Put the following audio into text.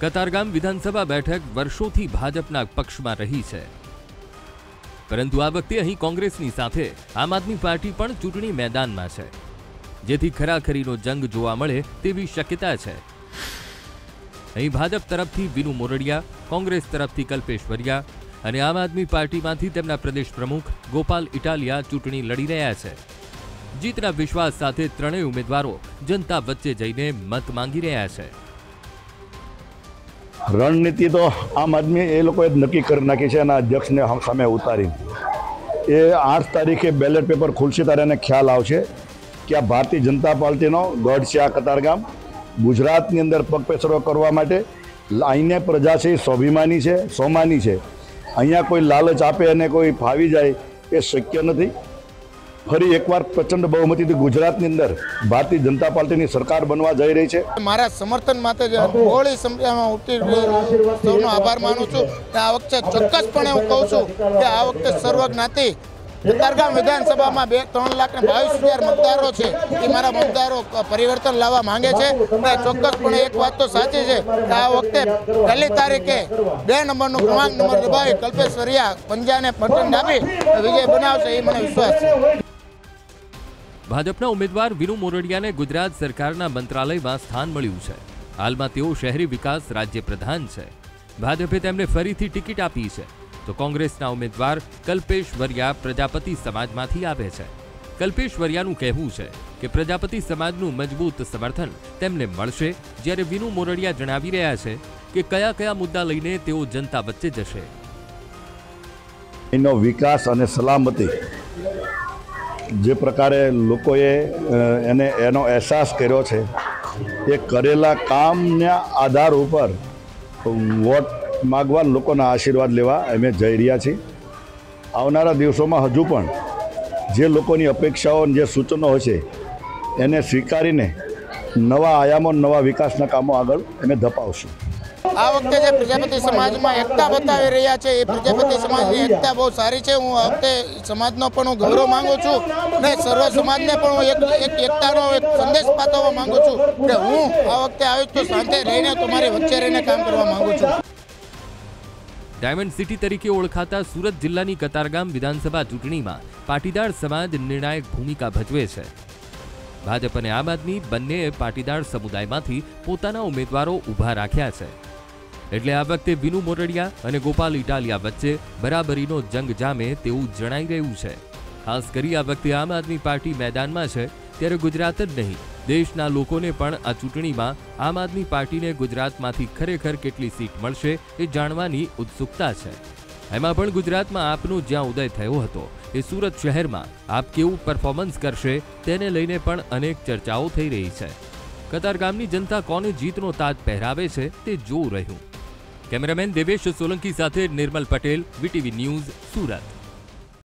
કતારગામ વિધાનસભા બેઠક વર્ષોથી ભાજપના પક્ષમાં રહી છે. પરંતુ આ વખતે અહીં કોંગ્રેસની સાથે આમ આદમી પાર્ટી પણ ચૂંટણી મેદાનમાં છે. જેથી ખરાખરીનો જંગ જોવા મળે તેવી શક્યતા છે. અહીં ભાજપ તરફથી વિનુ મોરડિયા, કોંગ્રેસ તરફથી કલ્પેશ વરિયા અને આમ આદમી પાર્ટીમાંથી તેમના પ્રદેશ પ્રમુખ ગોપાલ ઇટાલિયા ચૂંટણી લડી રહ્યા છે. જીતના વિશ્વાસ સાથે ત્રણેય ઉમેદવારો જનતા વચ્ચે જઈને મત માંગી રહ્યા છે. રણનીતિ તો આમ આદમી એ લોકોએ નક્કી કરી નાખી છે અને અધ્યક્ષને સામે ઉતારી. એ આઠ તારીખે બેલેટ પેપર ખુલશે ત્યારે એને ખ્યાલ આવશે કે આ ભારતીય જનતા પાર્ટીનો ગઢ છે આ કતારગામ. ગુજરાતની અંદર પગપેસરો કરવા માટે અહીંને પ્રજા છે એ સ્વાભિમાની છે, સોમાની છે. અહીંયા કોઈ લાલચ આપે અને કોઈ ફાવી જાય એ શક્ય નથી. ફરી એકવાર પ્રચંડ બહુમતીથી ગુજરાતની અંદર ભારતીય જનતા પાર્ટીની સરકાર બનવા જઈ રહી છે. મારા સમર્થન માટે જે બહોળી સંખ્યામાં ઉઠી સૌનો આભાર માનું છું. કે આ વખતે ચોક્કસપણે હું કહું છું કે આ વખતે સર્વ જ્ઞાતિ કતારગામ વિધાનસભામાં બે, ત્રણ લાખ ને બાવીસ હજાર મતદારો છે. એ મારા મતદારો પરિવર્તન લાવવા માંગે છે. ચોક્કસપણે એક વાત તો સાચી છે કે આ વખતે પહેલી તારીખે બે નંબરનો ક્રમાંક નંબર દબાવી કલ્પેશ વરિયા પંજાને બટન આપી વિજય બનાવશે એ મને વિશ્વાસ છે. ભાજપના ઉમેદવાર વિનુ મોરડિયાને ગુજરાત સરકારના મંત્રાલયમાં સ્થાન મળ્યું છે. હાલમાં તેઓ શહેરી વિકાસ રાજ્ય પ્રધાન છે. ભાજપે તેમને ફરીથી ટિકિટ આપી છે. તો કોંગ્રેસના ઉમેદવાર કલ્પેશ વરિયા પ્રજાપતિ સમાજમાંથી આવે છે. કલ્પેશ વરિયાનું કહેવું છે કે પ્રજાપતિ સમાજનું મજબૂત સમર્થન તેમને મળશે જ્યારે વિનુ મોરડિયા જણાવી રહ્યા છે કે કયા કયા મુદ્દા લઈને તેઓ જનતા વચ્ચે જશે. વિકાસ અને સલામતી જે પ્રકારે લોકોએ એને, એનો અહેસાસ કર્યો છે, એ કરેલા કામના આધાર ઉપર વોટ માગવા લોકોના આશીર્વાદ લેવા અમે જઈ રહ્યા છીએ. આવનારા દિવસોમાં હજુ પણ જે લોકોની અપેક્ષાઓ જે સૂચનો હશે એને સ્વીકારીને નવા આયામો નવા વિકાસના કામો આગળ અમે ધપાવશું. આ વખતે જે પ્રજાપતિ સમાજમાં એકતા બતાવી રહ્યા છે, એ પ્રજાપતિ સમાજની એકતા બહુ સારી છે. હું આ વખતે સમાજનો પણ હું ગૌરવ માંગુ છું અને સર્વ સમાજને પણ હું એક એક એકતાનો એક સંદેશ પાઠવવા માંગુ છું કે હું આ વખતે આવીશ તો શાંતિ રહીને તમારી વચ્ચે રહીને કામ કરવા માંગુ છું. ડાયમંડ સિટી તરીકે ઓળખાતા સુરત જિલ્લાની કતારગામ વિધાનસભા ચૂંટણીમાં પાટીદાર સમાજ નિર્ણાયક ભૂમિકા ભજવે છે. ભાજપ અને આમ આદમી બંનેએ પાટીદાર સમુદાયમાંથી પોતાના ઉમેદવારો ઊભા રાખ્યા છે. એટલે આ વખતે વિનુ મોરડિયા અને ગોપાલ ઇટાલિયા વચ્ચે બરાબરીનો જંગ જામે તેવું જણાઈ રહ્યું છે. ખાસ કરી આ વખતે આમ આદમી પાર્ટી મેદાનમાં છે, ત્યારે ગુજરાત જ નહીં, દેશના લોકોને પણ આ ચૂંટણીમાં આમ આદમી પાર્ટીને ગુજરાતમાંથી ખરેખર કેટલી સીટ મળશે એ જાણવાની ઉત્સુકતા છે. એમાં પણ ગુજરાતમાં આપનો જ્યાં ઉદય થયો હતો, એ સુરત શહેરમાં આપ કેવું પરફોર્મન્સ કરશે તેને લઈને પણ અનેક ચર્ચાઓ થઈ રહી છે. કતારગામની જનતા કોને જીતનો તાજ પહેરાવે છે તે જોવું રહ્યું. કેમેરામેન દેવેશ સોલંકી સાથે નિર્મલ પટેલ વીટીવી ન્યૂઝ સુરત.